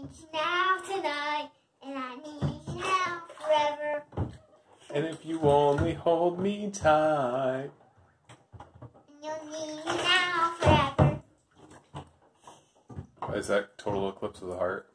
need you now tonight, and I need you now forever. And if you only hold me tight. You'll need me now forever. Is that Total Eclipse of the Heart?